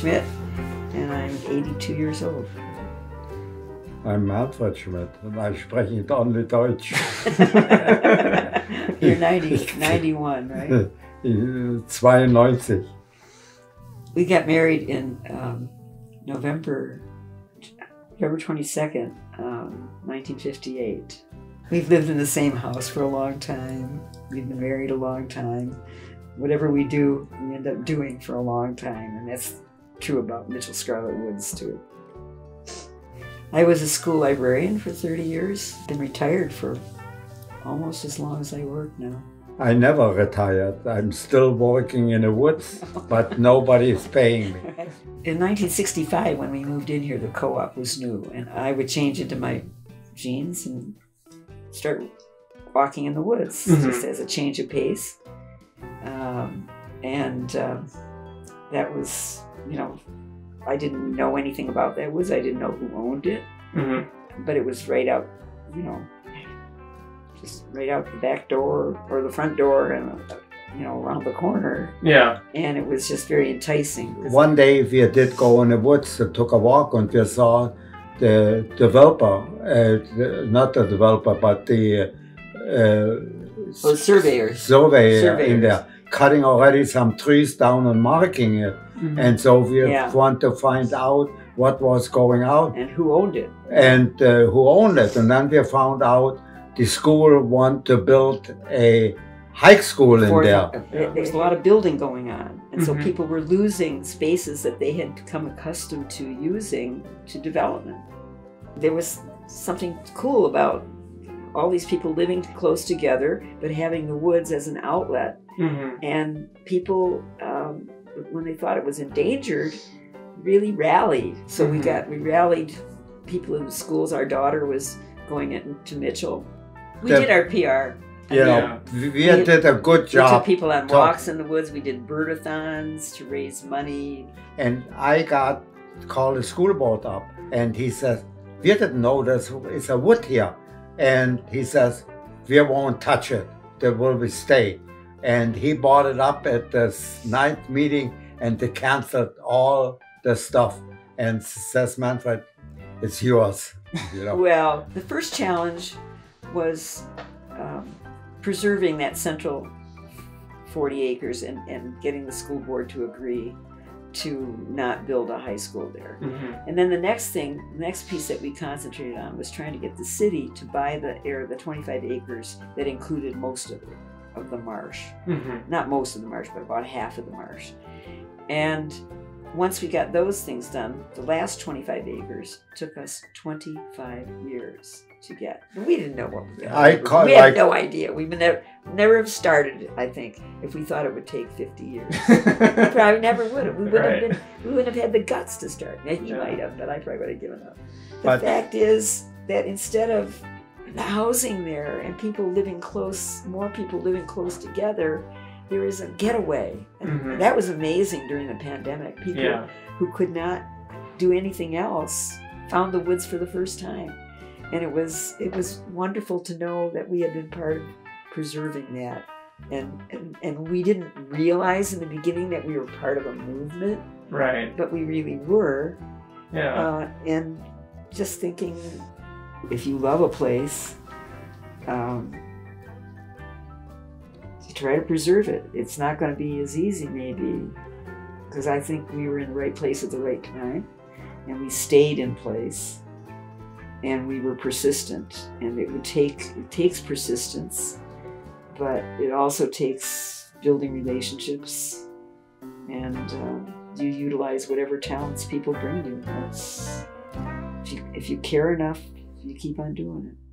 Schmidt, and I'm 82 years old. I'm Manfred Schmidt and I spreche nicht only Deutsch. You're 90, 91, right? 92. We got married in um, November, November 22nd, um, 1958. We've lived in the same house for a long time. We've been married a long time. Whatever we do, we end up doing for a long time, and that's true about Mitchell Scarlett Woods too. I was a school librarian for 30 years, been retired for almost as long as I work now. I never retired. I'm still working in the woods, but nobody is paying me. In 1965, when we moved in here, the co op was new, and I would change into my jeans and start walking in the woods Mhm. just as a change of pace. Um, and um that was, you know, I didn't know anything about that woods. I didn't know who owned it, hmm but it was right out, you know, just right out the back door or the front door and, uh, you know, around the corner. Yeah. And it was just very enticing. One day we did go in the woods and took a walk and we saw the developer, uh, the, not the developer, but the uh, Well, surveyors. surveyor Surveyors. in there cutting already some trees down and marking it. Mhm. And so we Yeah. want to find out what was going out and who owned it. and uh, who owned it. And then we found out the school want to build a high school in For there. the- there there was a lot of building going on, and so Mhm. people were losing spaces that they had become accustomed to using to development. There was something cool about all these people living close together, but having the woods as an outlet. hmm And people, um, when they thought it was endangered, really rallied. So we Mhm. got we rallied people in the schools. Our daughter was going into Mitchell. We The- did our PR. You Yeah. we, we We- did a good job. We took job. people on Talk. walks in the woods. We did birdathons to raise money. And I got called the school board up and he says, We didn't know there's it's a wood here. And he says, We won't touch it. There will be stay. And he brought it up at the ninth meeting and they canceled all the stuff. And says Manfred, it's yours. You know. Well, the first challenge was um, preserving that central 40 acres and, and getting the school board to agree to not build a high school there. hmm And then the next thing, the next piece that we concentrated on was trying to get the city to buy the air, the 25 acres that included most of it, of the marsh. hmm not most of the marsh, but about half of the marsh. And once we got those things done, the last 25 acres took us 25 years to get. We didn't know what we were I doing. We had like- no idea. We would never, never have started, I think, if we thought it would take 50 years. we probably never would have. We wouldn't Right. have been. We wouldn't have had the guts to start. Now, he Yeah. might have, but I probably would have given up. The But- fact is that instead of the housing there and people living close, more people living close together, there is a getaway. And Mhm. that was amazing during the pandemic. People Yeah. who could not do anything else found the woods for the first time. And it was it was wonderful to know that we had been part of preserving that. And, and and we didn't realize in the beginning that we were part of a movement, Right. but we really were. Yeah. Uh, and just thinking, if you love a place, um, try to preserve it. It's not going to be as easy, maybe, because I think we were in the right place at the right time, and we stayed in place, and we were persistent. And it would take it takes persistence, but it also takes building relationships, and um, you utilize whatever talents people bring you. That's if you if you care enough, you keep on doing it.